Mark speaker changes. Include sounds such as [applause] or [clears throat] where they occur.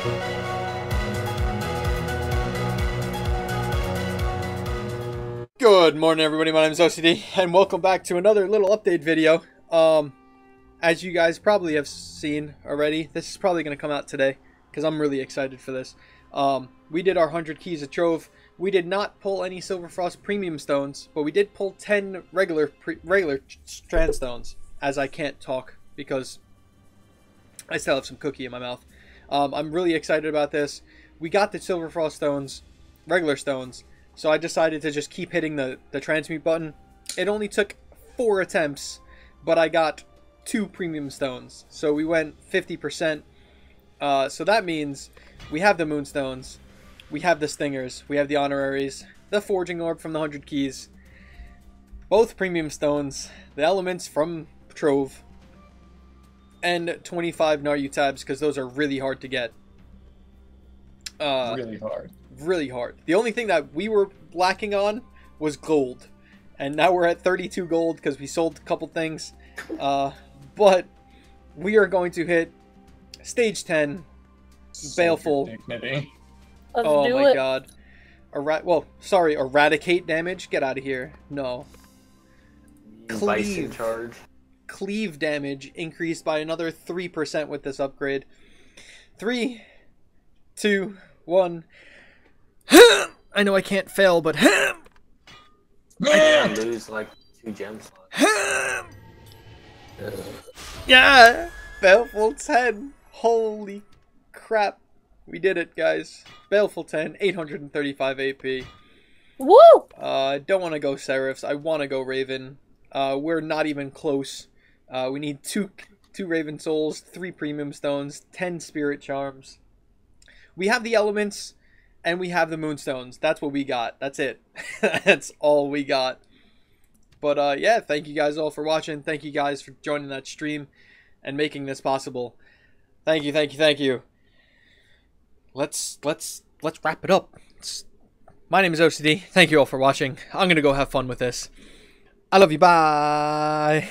Speaker 1: Good morning everybody, my name is OCD, and welcome back to another little update video. Um, as you guys probably have seen already, this is probably going to come out today, because I'm really excited for this. Um, we did our 100 Keys of Trove. We did not pull any Silver Frost Premium Stones, but we did pull 10 regular regular Strand Stones, as I can't talk, because I still have some cookie in my mouth. Um, I'm really excited about this. We got the Silver Frost Stones, regular stones, so I decided to just keep hitting the, the transmute button. It only took four attempts, but I got two premium stones. So we went 50%. Uh, so that means we have the moonstones, we have the stingers, we have the honoraries, the forging orb from the 100 keys, both premium stones, the elements from Trove, and 25 Naryu tabs because those are really hard to get.
Speaker 2: Uh, really hard
Speaker 1: really hard. The only thing that we were lacking on was gold. And now we're at 32 gold because we sold a couple things. [laughs] Uh, but we are going to hit stage 10 baleful.
Speaker 3: Let's
Speaker 1: oh my
Speaker 3: it.
Speaker 1: god. Era- well, sorry, eradicate damage. Get out of here. No.
Speaker 4: Cleave. charge.
Speaker 1: Cleave damage increased by another 3% with this upgrade. Three, two, one. [clears throat] I know I can't fail, but [clears throat]
Speaker 4: I can't lose like two gems. [clears throat]
Speaker 1: yeah, Baleful 10. Holy crap. We did it, guys. Baleful 10, 835 AP.
Speaker 3: Woo!
Speaker 1: Uh, I don't want to go Seraphs. I want to go Raven. Uh, we're not even close. Uh, we need two two Raven Souls, three Premium Stones, ten Spirit Charms. We have the elements and we have the moonstones. That's what we got. That's it. [laughs] That's all we got. But uh, yeah, thank you guys all for watching. Thank you guys for joining that stream and making this possible. Thank you, thank you, thank you. Let's let's let's wrap it up. It's, my name is OCD. Thank you all for watching. I'm gonna go have fun with this. I love you. Bye.